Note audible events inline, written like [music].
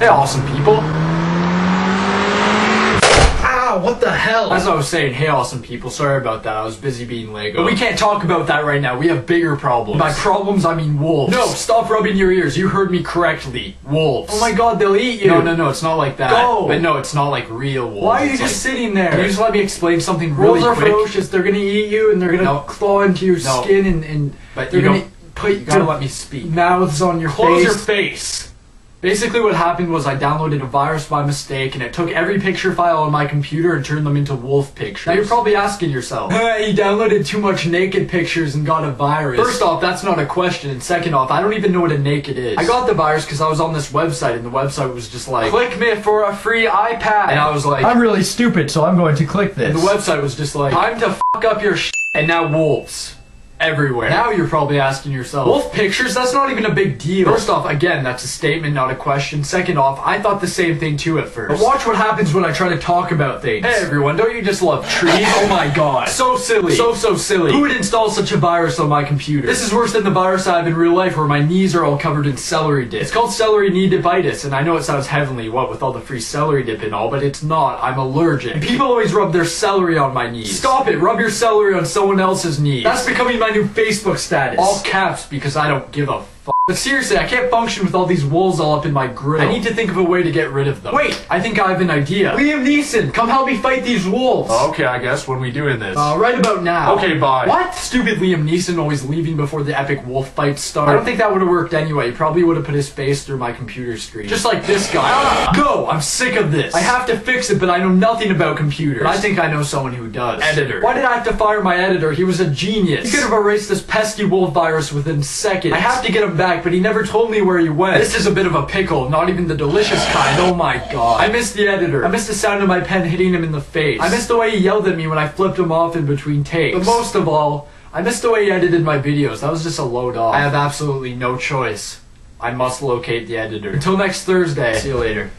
Hey, awesome people. Ah, what the hell? As I was saying, hey, awesome people. Sorry about that. I was busy being Lego. But we can't talk about that right now. We have bigger problems. By problems, I mean wolves. No, stop rubbing your ears. You heard me correctly. Wolves. Oh my god, they'll eat you. No, no, no. It's not like that. Go. But no, it's not like real wolves. Why are you It's just like- sitting there? Can you just let me explain something really Wolves are quick? ferocious. They're gonna eat you, and they're gonna No. claw into your No. skin, and, and But they're you gonna don't- put You gotta let me speak. mouths on your Close face. your face. Basically, what happened was I downloaded a virus by mistake, and it took every picture file on my computer and turned them into wolf pictures. Now you're probably asking yourself, [laughs] he downloaded too much naked pictures and got a virus. First off, that's not a question, and second off, I don't even know what a naked is. I got the virus because I was on this website, and the website was just like, click me for a free iPad. and I was like, I'm really stupid, so I'm going to click this. and the website was just like, time to fuck up your sh- and now wolves everywhere. Now you're probably asking yourself, wolf pictures. That's not even a big deal. First off, again, that's a statement, not a question. Second off, I thought the same thing too at first. But watch what happens when I try to talk about things. Hey everyone, don't you just love trees? [laughs] oh my god. so silly. So, so silly. Who would install such a virus on my computer? This is worse than the virus I have in real life where my knees are all covered in celery dip. It's called celery knee dipitis, and I know it sounds heavenly, what, with all the free celery dip and all, but it's not. I'm allergic. And people always rub their celery on my knees. Stop it! Rub your celery on someone else's knees. That's becoming my new Facebook status. All caps because I don't give a fuck. But seriously, I can't function with all these wolves all up in my grill. I need to think of a way to get rid of them. Wait. I think I have an idea. Liam Neeson, come help me fight these wolves. Okay, I guess when we doing this. Uh, right about now. Okay, bye. What? Stupid Liam Neeson always leaving before the epic wolf fight starts. I don't think that would have worked anyway. He probably would have put his face through my computer screen. Just like this guy. Ah. Go! I'm sick of this. I have to fix it, but I know nothing about computers. But I think I know someone who does. Editor. Why did I have to fire my editor? He was a genius. He could have erased this pesky wolf virus within seconds. I have to get him back, but he never told me where he went. This is a bit of a pickle, not even the delicious kind. Oh my god. I missed the editor. I missed the sound of my pen hitting him in the face. I missed the way he yelled at me when I flipped him off in between takes. But most of all, I missed the way he edited my videos. That was just a load off. I have absolutely no choice. I must locate the editor. Until next Thursday. See you later.